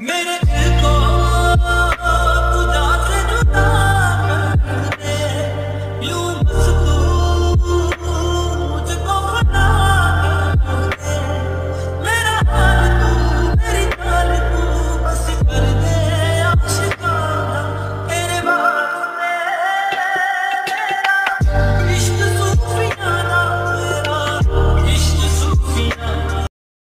minute ago.